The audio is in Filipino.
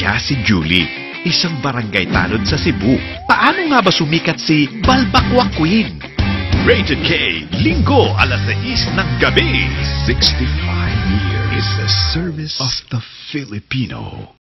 Siya si Julie, isang barangay tanod sa Cebu. Paano nga ba sumikat si Balbakwa Queen? Rated K, Linggo, alas 6 ng gabi. 65 years is the service of the Filipino.